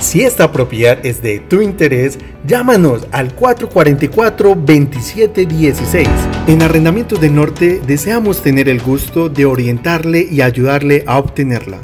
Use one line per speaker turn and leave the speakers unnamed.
Si esta propiedad es de tu interés, llámanos al 444-2716. En Arrendamientos del Norte deseamos tener el gusto de orientarle y ayudarle a obtenerla.